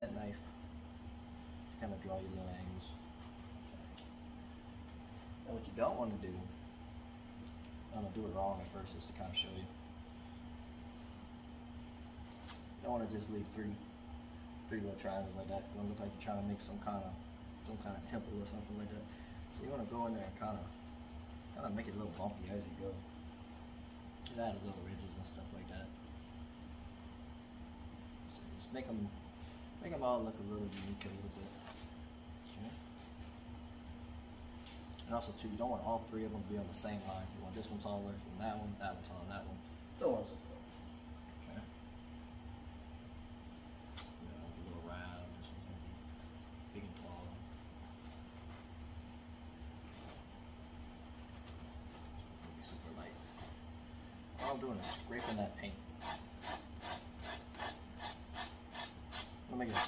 that knife. Kind of draw your little angles. Now what you don't want to do, I'm gonna do it wrong at first just to kind of show you. You don't want to just leave three, three little triangles like that. It's gonna look like you're trying to make some kind of, some kind of temple or something like that. So you want to go in there and kind of, kind of make it a little bumpy as you go. Just add a little ridges and stuff like that. So just make them, make them all look a little unique a little bit. Okay. And also too, you don't want all three of them to be on the same line. You want this one taller than that one, that one taller that one, so on and so forth. All I'm doing is scraping that paint. Omega.